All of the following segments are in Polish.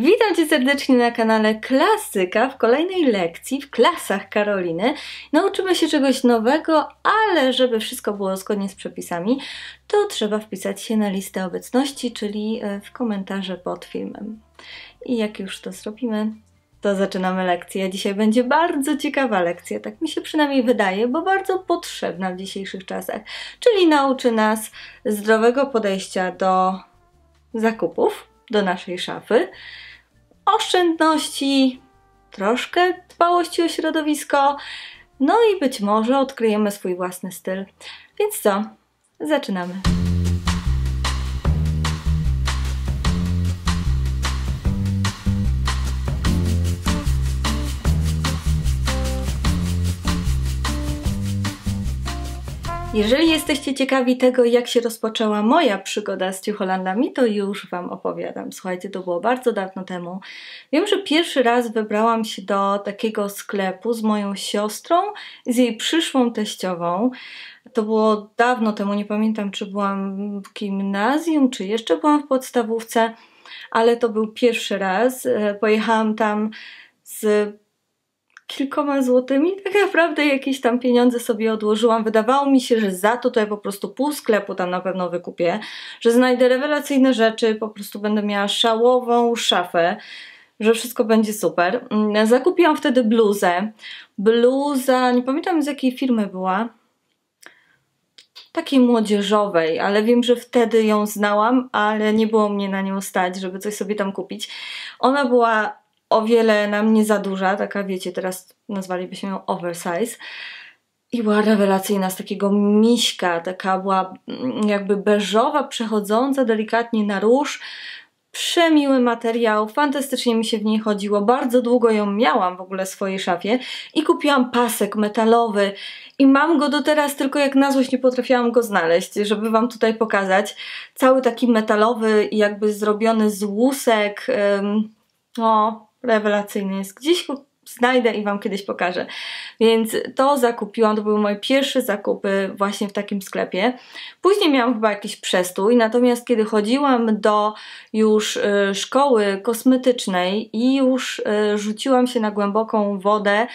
Witam Cię serdecznie na kanale Klasyka w kolejnej lekcji w klasach Karoliny. Nauczymy się czegoś nowego, ale żeby wszystko było zgodnie z przepisami, to trzeba wpisać się na listę obecności, czyli e, w komentarze pod filmem. I jak już to zrobimy, to zaczynamy lekcję. Dzisiaj będzie bardzo ciekawa lekcja, tak mi się przynajmniej wydaje, bo bardzo potrzebna w dzisiejszych czasach. Czyli nauczy nas zdrowego podejścia do zakupów, do naszej szafy, oszczędności, troszkę dbałości o środowisko, no i być może odkryjemy swój własny styl. Więc co? Zaczynamy. Jeżeli jesteście ciekawi tego, jak się rozpoczęła moja przygoda z Ciucholandami, to już Wam opowiadam. Słuchajcie, to było bardzo dawno temu. Wiem, że pierwszy raz wybrałam się do takiego sklepu z moją siostrą i z jej przyszłą teściową. To było dawno temu, nie pamiętam, czy byłam w gimnazjum, czy jeszcze byłam w podstawówce, ale to był pierwszy raz. E, pojechałam tam z kilkoma złotymi. Tak naprawdę jakieś tam pieniądze sobie odłożyłam. Wydawało mi się, że za to to ja po prostu pół sklepu tam na pewno wykupię, że znajdę rewelacyjne rzeczy, po prostu będę miała szałową szafę że wszystko będzie super. Mm, zakupiłam wtedy bluzę. Bluza, nie pamiętam z jakiej firmy była. Takiej młodzieżowej, ale wiem, że wtedy ją znałam, ale nie było mnie na nią stać, żeby coś sobie tam kupić. Ona była o wiele na mnie za duża, taka wiecie, teraz nazwalibyśmy ją oversize. I była rewelacyjna z takiego miśka, taka była mm, jakby beżowa, przechodząca delikatnie na róż. Przemiły materiał, fantastycznie mi się w niej chodziło. Bardzo długo ją miałam w ogóle w swojej szafie i kupiłam pasek metalowy i mam go do teraz, tylko jak na złość nie potrafiłam go znaleźć, żeby Wam tutaj pokazać. Cały taki metalowy jakby zrobiony z łusek. No, rewelacyjny jest. Gdzieś go znajdę i Wam kiedyś pokażę. Więc to zakupiłam, to były moje pierwsze zakupy właśnie w takim sklepie. Później miałam chyba jakiś przestój, natomiast kiedy chodziłam do już y, szkoły kosmetycznej i już y, rzuciłam się na głęboką wodę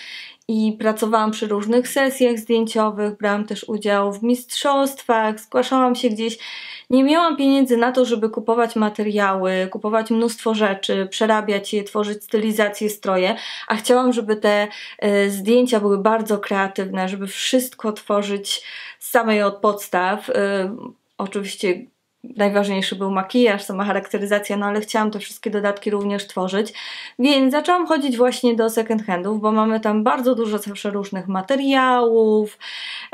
i pracowałam przy różnych sesjach zdjęciowych, brałam też udział w mistrzostwach, zgłaszałam się gdzieś nie miałam pieniędzy na to, żeby kupować materiały, kupować mnóstwo rzeczy, przerabiać je, tworzyć stylizację, stroje, a chciałam, żeby te y, zdjęcia były bardzo kreatywne, żeby wszystko tworzyć samej od podstaw. Y, oczywiście najważniejszy był makijaż, sama charakteryzacja, no ale chciałam te wszystkie dodatki również tworzyć, więc zaczęłam chodzić właśnie do second handów, bo mamy tam bardzo dużo zawsze różnych materiałów,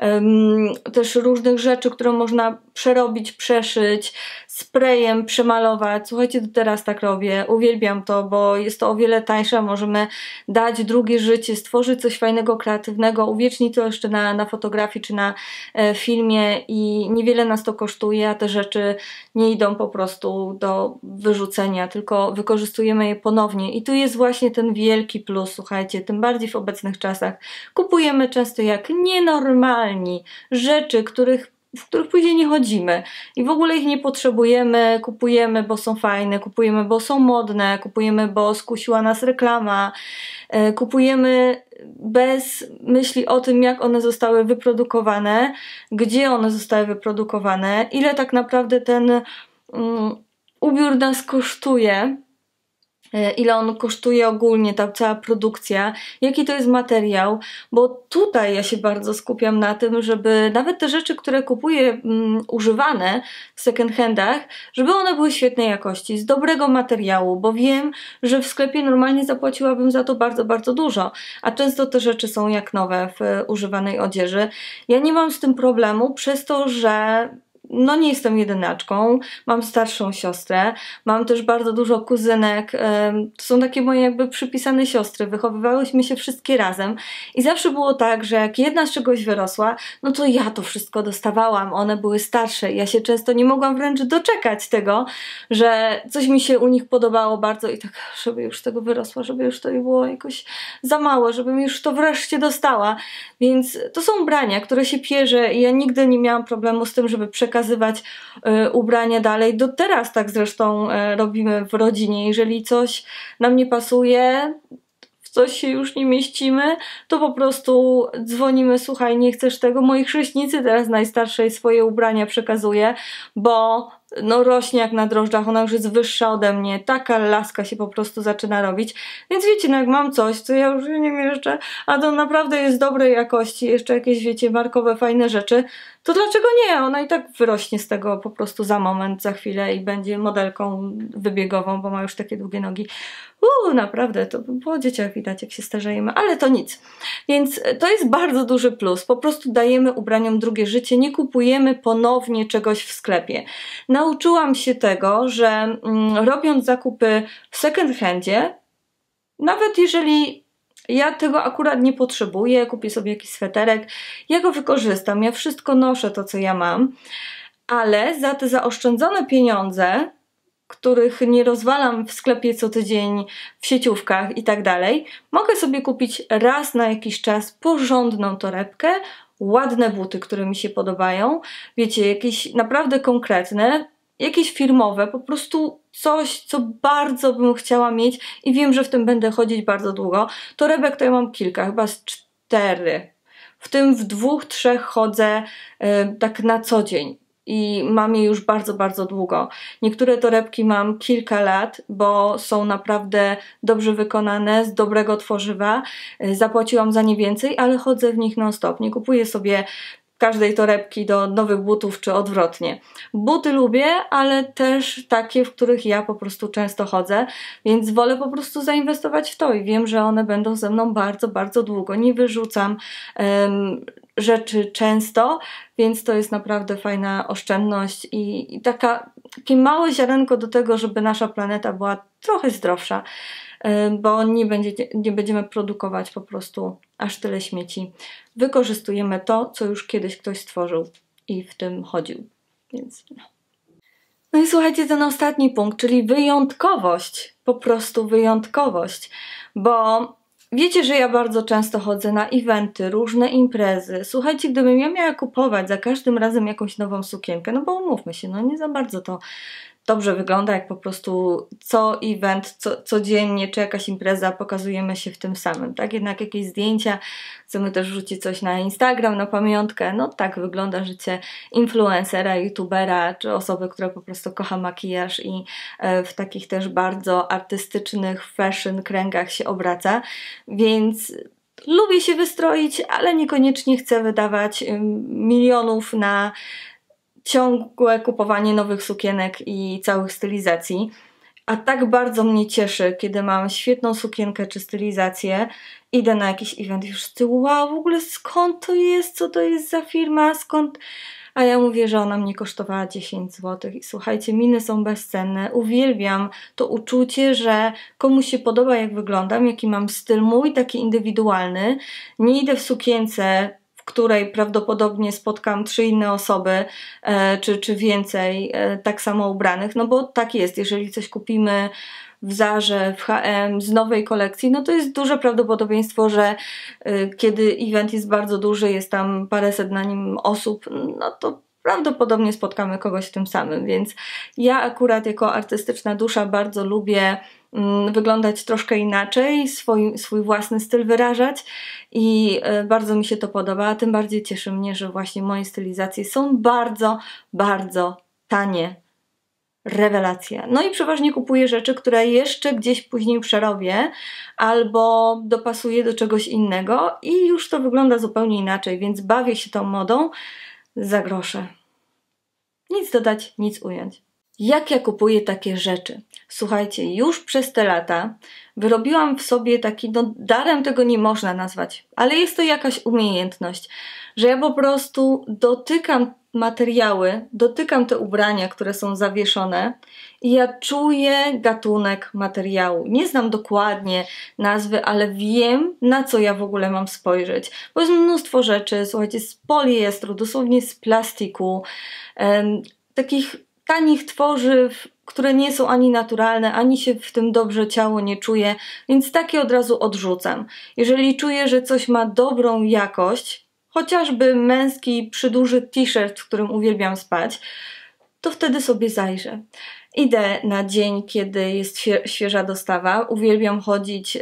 um, też różnych rzeczy, które można przerobić, przeszyć, sprayem przemalować. Słuchajcie, to teraz tak robię, uwielbiam to, bo jest to o wiele tańsze, możemy dać drugie życie, stworzyć coś fajnego, kreatywnego, uwiecznić to jeszcze na, na fotografii czy na e, filmie i niewiele nas to kosztuje, a te rzeczy nie idą po prostu do wyrzucenia, tylko wykorzystujemy je ponownie. I tu jest właśnie ten wielki plus, słuchajcie, tym bardziej w obecnych czasach. Kupujemy często jak nienormalni rzeczy, których w których później nie chodzimy. I w ogóle ich nie potrzebujemy, kupujemy, bo są fajne, kupujemy, bo są modne, kupujemy, bo skusiła nas reklama, e, kupujemy bez myśli o tym, jak one zostały wyprodukowane, gdzie one zostały wyprodukowane, ile tak naprawdę ten um, ubiór nas kosztuje ile on kosztuje ogólnie, ta cała produkcja, jaki to jest materiał, bo tutaj ja się bardzo skupiam na tym, żeby nawet te rzeczy, które kupuję um, używane w second handach, żeby one były świetnej jakości, z dobrego materiału, bo wiem, że w sklepie normalnie zapłaciłabym za to bardzo, bardzo dużo, a często te rzeczy są jak nowe w używanej odzieży. Ja nie mam z tym problemu, przez to, że no nie jestem jedynaczką, mam starszą siostrę, mam też bardzo dużo kuzynek, to są takie moje jakby przypisane siostry, wychowywałyśmy się wszystkie razem i zawsze było tak, że jak jedna z czegoś wyrosła, no to ja to wszystko dostawałam, one były starsze, ja się często nie mogłam wręcz doczekać tego, że coś mi się u nich podobało bardzo i tak, żeby już tego wyrosła, żeby już to było jakoś za małe, żebym już to wreszcie dostała, więc to są ubrania, które się pierze i ja nigdy nie miałam problemu z tym, żeby przekazać przekazywać y, ubrania dalej. Do teraz tak zresztą y, robimy w rodzinie. Jeżeli coś nam nie pasuje, w coś się już nie mieścimy, to po prostu dzwonimy, słuchaj, nie chcesz tego. Moi chrześnicy teraz najstarszej swoje ubrania przekazuje, bo no rośnie jak na drożdżach, ona już jest wyższa ode mnie, taka laska się po prostu zaczyna robić, więc wiecie, no jak mam coś, co ja już nie mieszczę, a to naprawdę jest dobrej jakości, jeszcze jakieś, wiecie, markowe, fajne rzeczy, to dlaczego nie? Ona i tak wyrośnie z tego po prostu za moment, za chwilę i będzie modelką wybiegową, bo ma już takie długie nogi. Uuu, naprawdę, to po dzieciach widać, jak się starzejemy, ale to nic. Więc to jest bardzo duży plus. Po prostu dajemy ubraniom drugie życie, nie kupujemy ponownie czegoś w sklepie. Nauczyłam się tego, że mm, robiąc zakupy w second handzie, nawet jeżeli ja tego akurat nie potrzebuję, kupię sobie jakiś sweterek, ja go wykorzystam, ja wszystko noszę to, co ja mam, ale za te zaoszczędzone pieniądze, których nie rozwalam w sklepie co tydzień, w sieciówkach i tak dalej, mogę sobie kupić raz na jakiś czas porządną torebkę, ładne buty, które mi się podobają, wiecie, jakieś naprawdę konkretne, jakieś firmowe, po prostu coś, co bardzo bym chciała mieć i wiem, że w tym będę chodzić bardzo długo. Torebek to ja mam kilka, chyba z cztery. W tym w dwóch, trzech chodzę yy, tak na co dzień i mam je już bardzo, bardzo długo. Niektóre torebki mam kilka lat, bo są naprawdę dobrze wykonane, z dobrego tworzywa. Y, zapłaciłam za nie więcej, ale chodzę w nich non-stop. Nie kupuję sobie każdej torebki do nowych butów, czy odwrotnie. Buty lubię, ale też takie, w których ja po prostu często chodzę, więc wolę po prostu zainwestować w to i wiem, że one będą ze mną bardzo, bardzo długo. Nie wyrzucam um, rzeczy często, więc to jest naprawdę fajna oszczędność i, i taka, takie małe ziarenko do tego, żeby nasza planeta była trochę zdrowsza bo nie, będzie, nie będziemy produkować po prostu aż tyle śmieci. Wykorzystujemy to, co już kiedyś ktoś stworzył i w tym chodził. Więc no. No i słuchajcie, ten ostatni punkt, czyli wyjątkowość, po prostu wyjątkowość, bo wiecie, że ja bardzo często chodzę na eventy, różne imprezy. Słuchajcie, gdybym ja miała kupować za każdym razem jakąś nową sukienkę, no bo umówmy się, no nie za bardzo to dobrze wygląda, jak po prostu co event, co, codziennie, czy jakaś impreza pokazujemy się w tym samym, tak? Jednak jakieś zdjęcia, chcemy też wrzucić coś na Instagram, na pamiątkę, no tak wygląda życie influencera, youtubera, czy osoby, która po prostu kocha makijaż i e, w takich też bardzo artystycznych fashion kręgach się obraca, więc lubię się wystroić, ale niekoniecznie chcę wydawać milionów na ciągłe kupowanie nowych sukienek i całych stylizacji. A tak bardzo mnie cieszy, kiedy mam świetną sukienkę czy stylizację, idę na jakiś event już tyłu, wow, w ogóle skąd to jest, co to jest za firma, skąd... A ja mówię, że ona mnie kosztowała 10 zł. I słuchajcie, miny są bezcenne. Uwielbiam to uczucie, że komuś się podoba, jak wyglądam, jaki mam styl mój, taki indywidualny. Nie idę w sukience której prawdopodobnie spotkam trzy inne osoby, e, czy, czy więcej e, tak samo ubranych, no bo tak jest, jeżeli coś kupimy w Zarze, w H&M z nowej kolekcji, no to jest duże prawdopodobieństwo, że e, kiedy event jest bardzo duży, jest tam paręset na nim osób, no to prawdopodobnie spotkamy kogoś w tym samym, więc ja akurat jako artystyczna dusza bardzo lubię wyglądać troszkę inaczej, swój, swój własny styl wyrażać i e, bardzo mi się to podoba, a tym bardziej cieszy mnie, że właśnie moje stylizacje są bardzo, bardzo tanie. Rewelacja. No i przeważnie kupuję rzeczy, które jeszcze gdzieś później przerobię albo dopasuję do czegoś innego i już to wygląda zupełnie inaczej, więc bawię się tą modą za grosze. Nic dodać, nic ująć. Jak ja kupuję takie rzeczy? Słuchajcie, już przez te lata wyrobiłam w sobie taki, no darem tego nie można nazwać, ale jest to jakaś umiejętność, że ja po prostu dotykam materiały, dotykam te ubrania, które są zawieszone i ja czuję gatunek materiału. Nie znam dokładnie nazwy, ale wiem, na co ja w ogóle mam spojrzeć. Bo jest mnóstwo rzeczy, słuchajcie, z poliestru, dosłownie z plastiku, um, takich tanich tworzyw, które nie są ani naturalne, ani się w tym dobrze ciało nie czuje, więc takie od razu odrzucam. Jeżeli czuję, że coś ma dobrą jakość, chociażby męski, przyduży t-shirt, w którym uwielbiam spać, to wtedy sobie zajrzę. Idę na dzień, kiedy jest świeża dostawa. Uwielbiam chodzić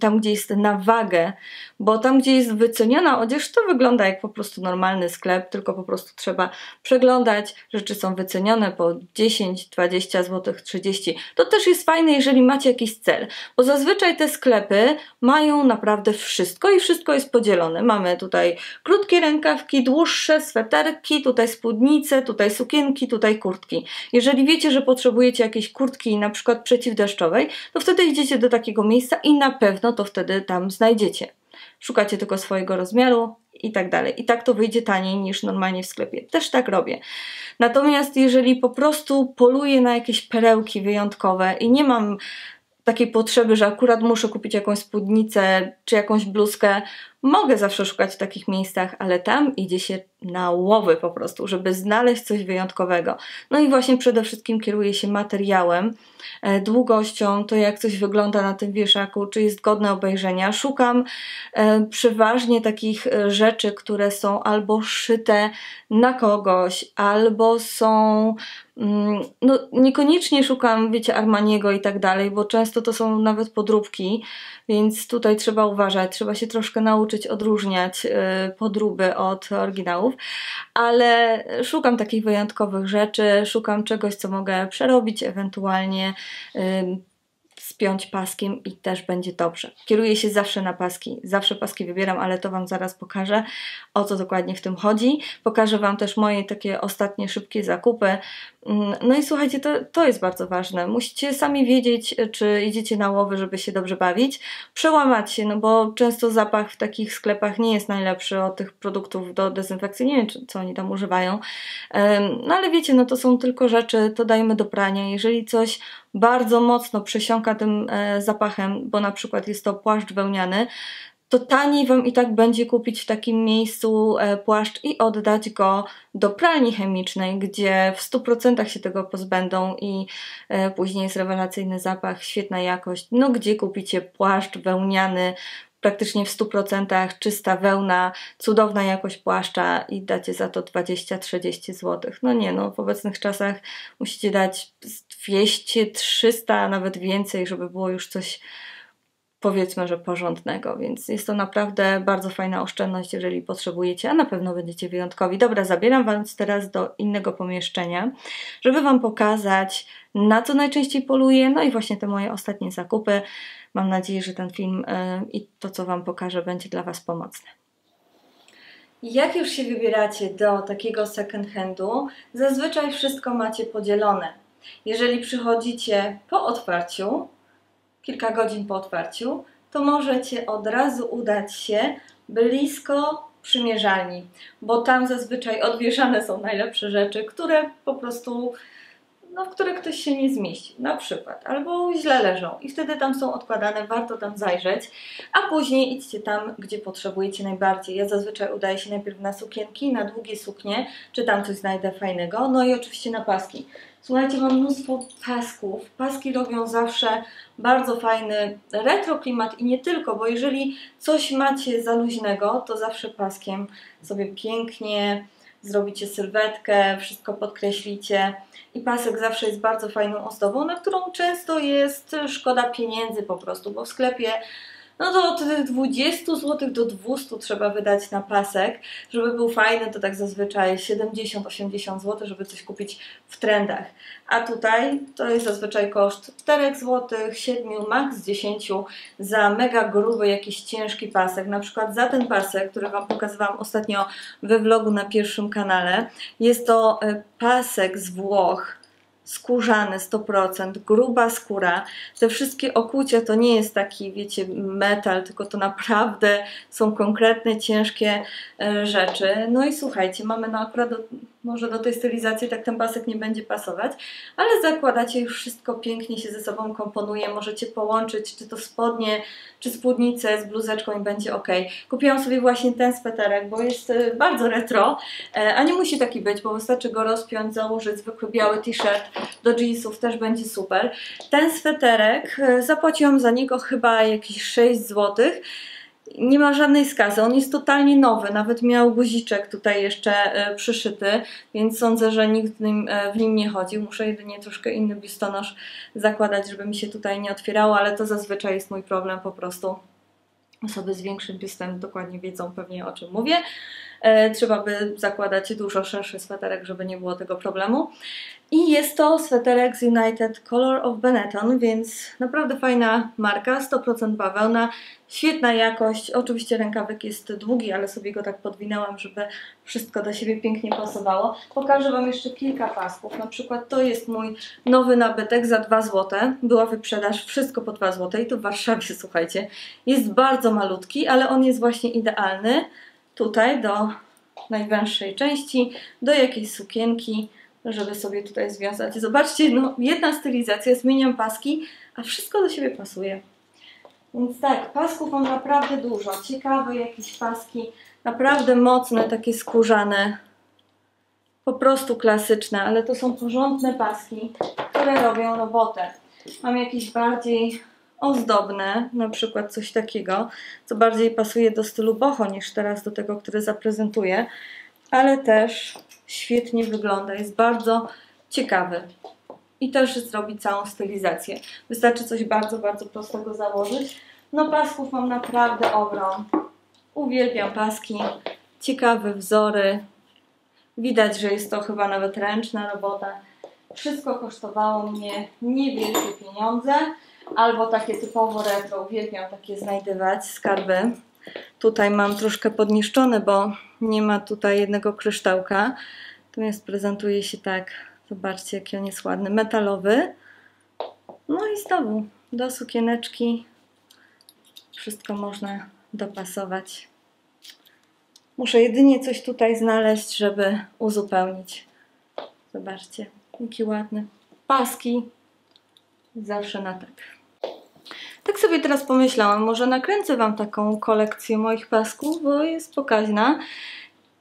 tam, gdzie jest na wagę, bo tam, gdzie jest wyceniona odzież, to wygląda jak po prostu normalny sklep, tylko po prostu trzeba przeglądać. Rzeczy są wycenione po 10, 20 zł, 30. To też jest fajne, jeżeli macie jakiś cel, bo zazwyczaj te sklepy mają naprawdę wszystko i wszystko jest podzielone. Mamy tutaj krótkie rękawki, dłuższe sweterki, tutaj spódnice, tutaj sukienki, tutaj kurtki. Jeżeli wiecie, że potrzebujecie jakiejś kurtki na przykład przeciwdeszczowej, to wtedy idziecie do takiego miejsca i na pewno to wtedy tam znajdziecie szukacie tylko swojego rozmiaru i tak dalej. I tak to wyjdzie taniej niż normalnie w sklepie. Też tak robię. Natomiast jeżeli po prostu poluję na jakieś perełki wyjątkowe i nie mam takiej potrzeby, że akurat muszę kupić jakąś spódnicę czy jakąś bluzkę, mogę zawsze szukać w takich miejscach, ale tam idzie się na łowy po prostu, żeby znaleźć coś wyjątkowego. No i właśnie przede wszystkim kieruję się materiałem, e, długością, to jak coś wygląda na tym wieszaku, czy jest godne obejrzenia. Szukam e, przeważnie takich e, rzeczy, które są albo szyte na kogoś, albo są mm, no niekoniecznie szukam, wiecie, Armaniego i tak dalej, bo często to są nawet podróbki, więc tutaj trzeba uważać, trzeba się troszkę nauczyć odróżniać y, podróby od oryginałów, ale szukam takich wyjątkowych rzeczy, szukam czegoś, co mogę przerobić ewentualnie spiąć paskiem i też będzie dobrze. Kieruję się zawsze na paski, zawsze paski wybieram, ale to Wam zaraz pokażę, o co dokładnie w tym chodzi. Pokażę Wam też moje takie ostatnie szybkie zakupy. Mm, no i słuchajcie, to, to jest bardzo ważne. Musicie sami wiedzieć, czy idziecie na łowy, żeby się dobrze bawić. Przełamać się, no bo często zapach w takich sklepach nie jest najlepszy od tych produktów do dezynfekcji. Nie wiem, co oni tam używają. No ale wiecie, no to są tylko rzeczy, to dajmy do prania. Jeżeli coś bardzo mocno przesiąka tym e, zapachem, bo na przykład jest to płaszcz wełniany, to taniej Wam i tak będzie kupić w takim miejscu e, płaszcz i oddać go do pralni chemicznej, gdzie w 100% się tego pozbędą i e, później jest rewelacyjny zapach, świetna jakość. No gdzie kupicie płaszcz wełniany praktycznie w 100% czysta wełna, cudowna jakość płaszcza i dacie za to 20-30 zł. No nie, no w obecnych czasach musicie dać 200, 300, nawet więcej, żeby było już coś powiedzmy, że porządnego, więc jest to naprawdę bardzo fajna oszczędność, jeżeli potrzebujecie, a na pewno będziecie wyjątkowi. Dobra, zabieram Was teraz do innego pomieszczenia, żeby Wam pokazać, na co najczęściej poluję, no i właśnie te moje ostatnie zakupy. Mam nadzieję, że ten film yy, i to, co Wam pokażę, będzie dla Was pomocne. Jak już się wybieracie do takiego second handu, zazwyczaj wszystko macie podzielone. Jeżeli przychodzicie po otwarciu, kilka godzin po otwarciu, to możecie od razu udać się blisko przymierzalni, bo tam zazwyczaj odwieszane są najlepsze rzeczy, które po prostu no, w które ktoś się nie zmieści, na przykład, albo źle leżą i wtedy tam są odkładane, warto tam zajrzeć, a później idźcie tam, gdzie potrzebujecie najbardziej. Ja zazwyczaj udaję się najpierw na sukienki, na długie suknie, czy tam coś znajdę fajnego, no i oczywiście na paski. Słuchajcie, mam mnóstwo pasków. Paski robią zawsze bardzo fajny retro klimat i nie tylko, bo jeżeli coś macie za luźnego, to zawsze paskiem sobie pięknie zrobicie sylwetkę, wszystko podkreślicie i pasek zawsze jest bardzo fajną ozdobą, na którą często jest szkoda pieniędzy po prostu, bo w sklepie no to od 20 zł do 200 trzeba wydać na pasek. Żeby był fajny, to tak zazwyczaj 70-80 zł, żeby coś kupić w trendach. A tutaj to jest zazwyczaj koszt 4 zł, 7, max 10 za mega gruby, jakiś ciężki pasek. Na przykład za ten pasek, który Wam pokazywałam ostatnio we vlogu na pierwszym kanale. Jest to e, pasek z Włoch skórzany 100%, gruba skóra. Te wszystkie okucie to nie jest taki, wiecie, metal, tylko to naprawdę są konkretne, ciężkie e, rzeczy. No i słuchajcie, mamy no akurat do, może do tej stylizacji tak ten pasek nie będzie pasować, ale zakładacie już wszystko pięknie się ze sobą komponuje, możecie połączyć czy to spodnie, czy spódnicę z bluzeczką i będzie ok. Kupiłam sobie właśnie ten sweterek, bo jest e, bardzo retro, e, a nie musi taki być, bo wystarczy go rozpiąć, założyć zwykły biały t-shirt do jeansów, też będzie super. Ten sweterek, e, zapłaciłam za niego chyba jakieś 6 zł, nie ma żadnej skazy. On jest totalnie nowy, nawet miał guziczek tutaj jeszcze e, przyszyty, więc sądzę, że nikt w nim, e, w nim nie chodził. Muszę jedynie troszkę inny biustonosz zakładać, żeby mi się tutaj nie otwierało, ale to zazwyczaj jest mój problem po prostu. Osoby z większym biustem dokładnie wiedzą pewnie o czym mówię. E, trzeba by zakładać dużo szerszy sweterek, żeby nie było tego problemu. I jest to sweterek z United Color of Benetton, więc naprawdę fajna marka, 100% bawełna, świetna jakość. Oczywiście rękawek jest długi, ale sobie go tak podwinęłam, żeby wszystko do siebie pięknie pasowało. Pokażę Wam jeszcze kilka pasków. Na przykład to jest mój nowy nabytek za 2 zł. Była wyprzedaż, wszystko po 2 zł i to w Warszawie, słuchajcie. Jest bardzo malutki, ale on jest właśnie idealny tutaj do najwęższej części, do jakiejś sukienki, żeby sobie tutaj związać. Zobaczcie, no jedna stylizacja, zmieniam paski, a wszystko do siebie pasuje. Więc tak, pasków mam naprawdę dużo. Ciekawe jakieś paski, naprawdę mocne, takie skórzane. Po prostu klasyczne, ale to są porządne paski, które robią robotę. Mam jakieś bardziej ozdobne, na przykład coś takiego, co bardziej pasuje do stylu boho niż teraz do tego, który zaprezentuję, ale też świetnie wygląda, jest bardzo ciekawy i też zrobi całą stylizację. Wystarczy coś bardzo, bardzo prostego założyć. No pasków mam naprawdę ogrom. Uwielbiam paski, ciekawe wzory. Widać, że jest to chyba nawet ręczna robota. Wszystko kosztowało mnie niewielkie pieniądze albo takie typowo retro, uwielbiam takie znajdywać, skarby. Tutaj mam troszkę podniszczone, bo nie ma tutaj jednego kryształka. Natomiast prezentuje się tak, zobaczcie jaki on jest ładny, metalowy. No i znowu do sukieneczki wszystko można dopasować. Muszę jedynie coś tutaj znaleźć, żeby uzupełnić. Zobaczcie, jaki ładny. Paski zawsze na tak. Tak sobie teraz pomyślałam, może nakręcę Wam taką kolekcję moich pasków, bo jest pokaźna.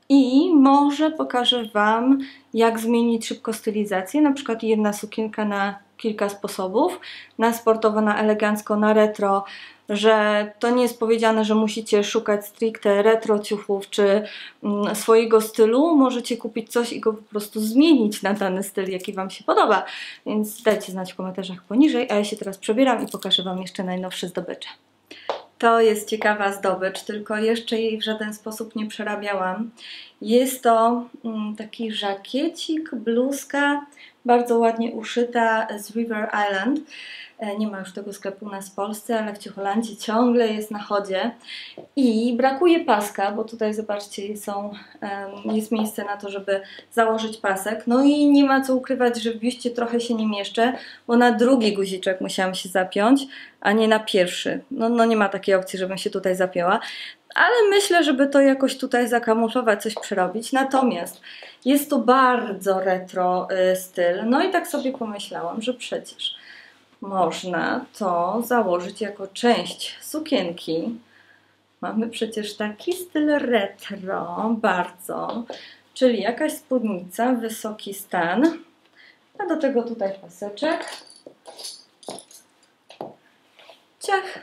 I może pokażę Wam, jak zmienić szybko stylizację. Na przykład jedna sukienka na kilka sposobów. Na sportowo, na elegancko, na retro, że to nie jest powiedziane, że musicie szukać stricte retro ciuchów czy mm, swojego stylu. Możecie kupić coś i go po prostu zmienić na dany styl, jaki Wam się podoba. Więc dajcie znać w komentarzach poniżej, a ja się teraz przebieram i pokażę Wam jeszcze najnowsze zdobycze. To jest ciekawa zdobycz, tylko jeszcze jej w żaden sposób nie przerabiałam. Jest to mm, taki żakiecik, bluzka, bardzo ładnie uszyta z River Island. E, nie ma już tego sklepu u nas w Polsce, ale w Ciucholandzie ciągle jest na chodzie. I brakuje paska, bo tutaj zobaczcie, są, jest miejsce na to, żeby założyć pasek. No i nie ma co ukrywać, że w biuście trochę się nie mieszczę, bo na drugi guziczek musiałam się zapiąć, a nie na pierwszy. No, no nie ma takiej opcji, żebym się tutaj zapięła ale myślę, żeby to jakoś tutaj zakamuflować, coś przerobić. Natomiast jest to bardzo retro y, styl. No i tak sobie pomyślałam, że przecież można to założyć jako część sukienki. Mamy przecież taki styl retro, bardzo, czyli jakaś spódnica, wysoki stan, a do tego tutaj paseczek. Ciach.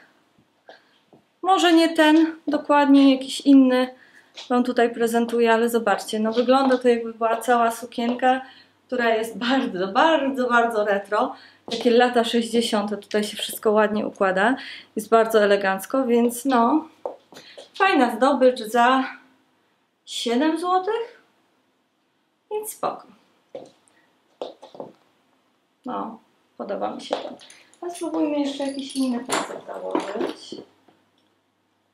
Może nie ten, dokładnie jakiś inny Wam tutaj prezentuję, ale zobaczcie, no wygląda to jakby była cała sukienka, która jest bardzo, bardzo, bardzo retro takie lata 60. Tutaj się wszystko ładnie układa. Jest bardzo elegancko, więc no fajna zdobycz za 7 zł. Więc spoko. No, podoba mi się to. A spróbujmy jeszcze jakiś inny pasek założyć.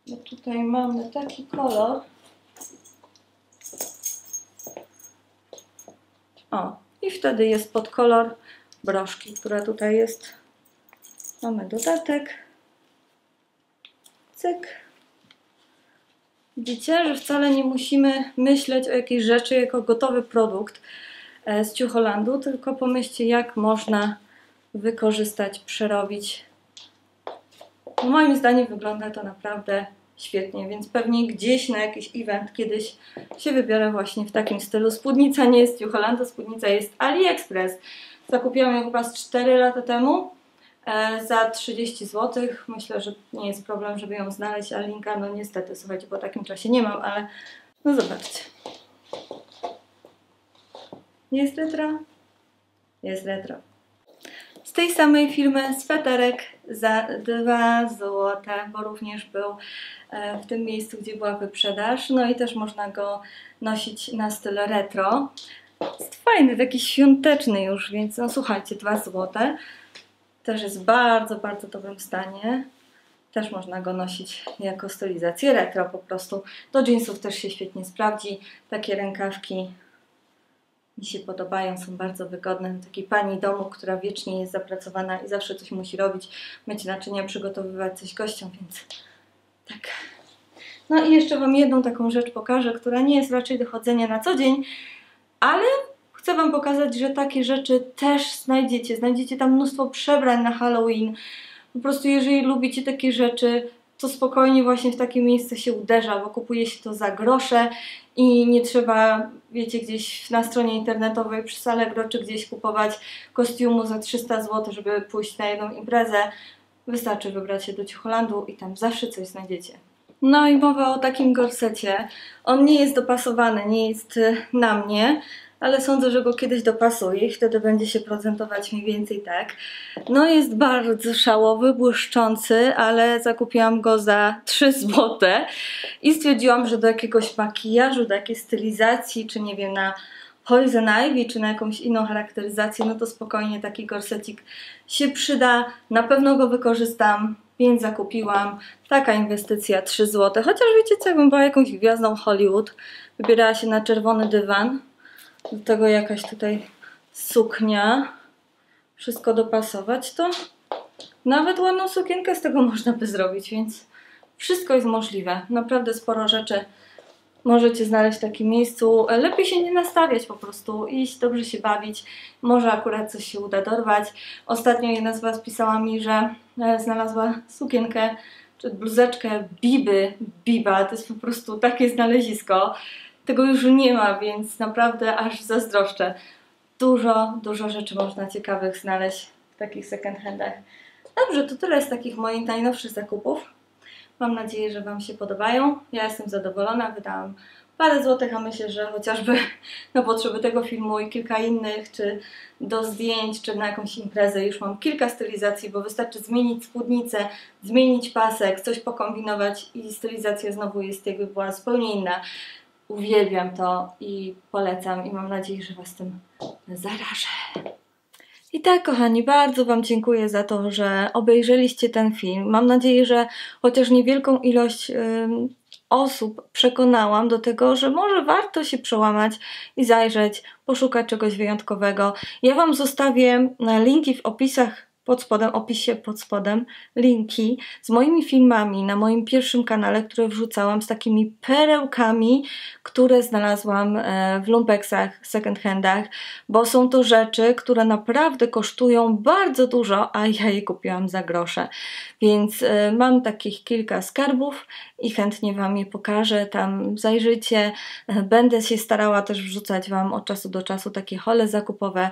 Bo tutaj mamy taki kolor. O, i wtedy jest pod kolor broszki, która tutaj jest. Mamy dodatek. Cyk. Widzicie, że wcale nie musimy myśleć o jakiejś rzeczy jako gotowy produkt e, z Ciucholandu, tylko pomyślcie, jak można wykorzystać, przerobić. Moim zdaniem wygląda to naprawdę świetnie, więc pewnie gdzieś na jakiś event kiedyś się wybiorę właśnie w takim stylu. Spódnica nie jest Ciucholandu, spódnica jest AliExpress. Zakupiłam ją chyba z 4 lata temu e, za 30 zł. Myślę, że nie jest problem, żeby ją znaleźć, a linka no niestety, słuchajcie, po takim czasie nie mam, ale no zobaczcie. Jest retro? Jest retro. Tej samej firmy sweterek za 2 zł, bo również był e, w tym miejscu, gdzie była wyprzedaż. No i też można go nosić na styl retro. Jest fajny, taki świąteczny już, więc no słuchajcie, 2 zł. Też jest w bardzo, bardzo dobrym stanie. Też można go nosić jako stylizację retro po prostu. Do jeansów też się świetnie sprawdzi. Takie rękawki mi się podobają, są bardzo wygodne. Takiej pani domu, która wiecznie jest zapracowana i zawsze coś musi robić, myć naczynia, przygotowywać coś gościom, więc tak. No i jeszcze Wam jedną taką rzecz pokażę, która nie jest raczej do chodzenia na co dzień, ale chcę Wam pokazać, że takie rzeczy też znajdziecie. Znajdziecie tam mnóstwo przebrań na Halloween. Po prostu jeżeli lubicie takie rzeczy, to spokojnie właśnie w takie miejsce się uderza, bo kupuje się to za grosze i nie trzeba, wiecie, gdzieś na stronie internetowej przy Allegro czy gdzieś kupować kostiumu za 300 zł, żeby pójść na jedną imprezę. Wystarczy wybrać się do Ciucholandu i tam zawsze coś znajdziecie. No i mowa o takim gorsecie. On nie jest dopasowany, nie jest y, na mnie, ale sądzę, że go kiedyś dopasuję i wtedy będzie się prezentować mniej więcej tak. No jest bardzo szałowy, błyszczący, ale zakupiłam go za 3 zł i stwierdziłam, że do jakiegoś makijażu, do jakiejś stylizacji, czy nie wiem, na Poison Ivy, czy na jakąś inną charakteryzację, no to spokojnie taki gorsecik się przyda. Na pewno go wykorzystam, więc zakupiłam. Taka inwestycja 3 zł. Chociaż wiecie co, jakbym była jakąś gwiazdą Hollywood, wybierała się na czerwony dywan, do tego jakaś tutaj suknia, wszystko dopasować, to nawet ładną sukienkę z tego można by zrobić, więc wszystko jest możliwe. Naprawdę sporo rzeczy możecie znaleźć w takim miejscu. Lepiej się nie nastawiać po prostu, iść, dobrze się bawić. Może akurat coś się uda dorwać. Ostatnio jedna z Was pisała mi, że e, znalazła sukienkę czy bluzeczkę Biby, Biba, to jest po prostu takie znalezisko tego już nie ma, więc naprawdę aż zazdroszczę. Dużo, dużo rzeczy można ciekawych znaleźć w takich second handach. Dobrze, to tyle z takich moich najnowszych zakupów. Mam nadzieję, że Wam się podobają. Ja jestem zadowolona, wydałam parę złotych, a myślę, że chociażby na potrzeby tego filmu i kilka innych, czy do zdjęć, czy na jakąś imprezę już mam kilka stylizacji, bo wystarczy zmienić spódnicę, zmienić pasek, coś pokombinować i stylizacja znowu jest jakby była zupełnie inna. Uwielbiam to i polecam i mam nadzieję, że Was tym zarażę. I tak, kochani, bardzo Wam dziękuję za to, że obejrzeliście ten film. Mam nadzieję, że chociaż niewielką ilość osób przekonałam do tego, że może warto się przełamać i zajrzeć, poszukać czegoś wyjątkowego. Ja Wam zostawię linki w opisach pod spodem, opisie pod spodem linki z moimi filmami na moim pierwszym kanale, które wrzucałam z takimi perełkami, które znalazłam e, w lumpeksach, second handach, bo są to rzeczy, które naprawdę kosztują bardzo dużo, a ja je kupiłam za grosze. Więc e, mam takich kilka skarbów i chętnie Wam je pokażę. Tam zajrzyjcie. E, będę się starała też wrzucać Wam od czasu do czasu takie hole zakupowe,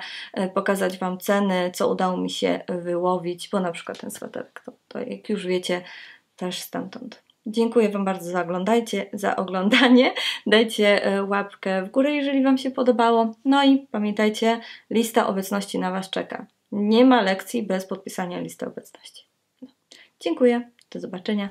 pokazać Wam ceny, co udało mi się wyłowić, bo na przykład ten sweterek, to, to jak już wiecie, też stamtąd. Dziękuję Wam bardzo za, oglądajcie, za oglądanie. Dajcie e, łapkę w górę, jeżeli Wam się podobało. No i pamiętajcie, lista obecności na Was czeka. Nie ma lekcji bez podpisania listy obecności. No. Dziękuję. Do zobaczenia.